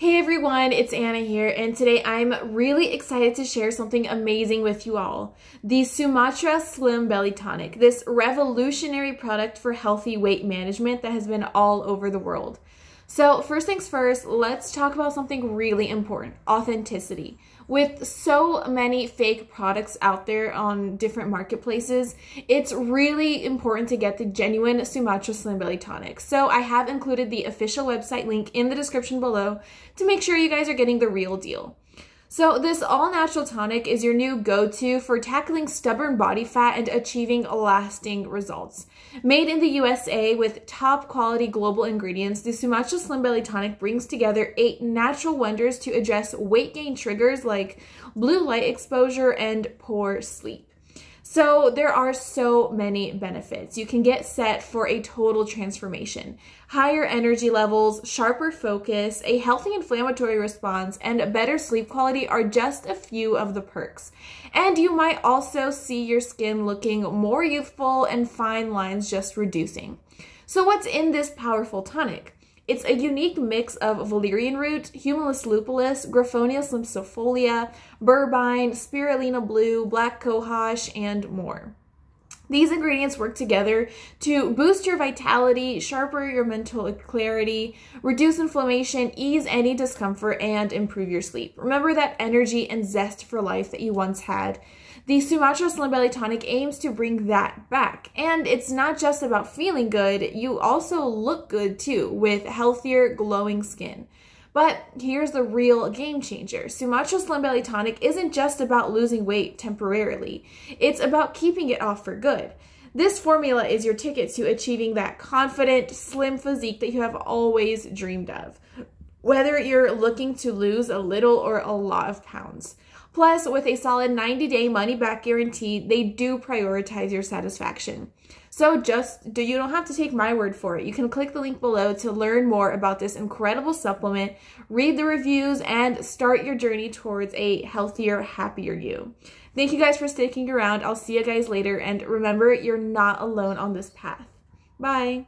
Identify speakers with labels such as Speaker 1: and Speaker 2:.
Speaker 1: Hey everyone, it's Anna here, and today I'm really excited to share something amazing with you all. The Sumatra Slim Belly Tonic, this revolutionary product for healthy weight management that has been all over the world. So, first things first, let's talk about something really important authenticity. With so many fake products out there on different marketplaces, it's really important to get the genuine Sumatra Slim Belly Tonic. So, I have included the official website link in the description below to make sure you guys are getting the real deal. So this all-natural tonic is your new go-to for tackling stubborn body fat and achieving lasting results. Made in the USA with top quality global ingredients, the Sumatra Slim Belly Tonic brings together eight natural wonders to address weight gain triggers like blue light exposure and poor sleep. So there are so many benefits. You can get set for a total transformation. Higher energy levels, sharper focus, a healthy inflammatory response, and better sleep quality are just a few of the perks. And you might also see your skin looking more youthful and fine lines just reducing. So what's in this powerful tonic? It's a unique mix of valerian root, humulus lupulus, griffonia simplicifolia, berberine, spirulina blue, black cohosh, and more. These ingredients work together to boost your vitality, sharpen your mental clarity, reduce inflammation, ease any discomfort, and improve your sleep. Remember that energy and zest for life that you once had. The Sumatra Slim Belly Tonic aims to bring that back. And it's not just about feeling good, you also look good too, with healthier, glowing skin. But here's the real game changer. Sumatra Slim Belly Tonic isn't just about losing weight temporarily. It's about keeping it off for good. This formula is your ticket to achieving that confident, slim physique that you have always dreamed of whether you're looking to lose a little or a lot of pounds. Plus, with a solid 90 day money back guarantee, they do prioritize your satisfaction. So just do you don't have to take my word for it. You can click the link below to learn more about this incredible supplement, read the reviews, and start your journey towards a healthier, happier you. Thank you guys for sticking around. I'll see you guys later, and remember, you're not alone on this path. Bye.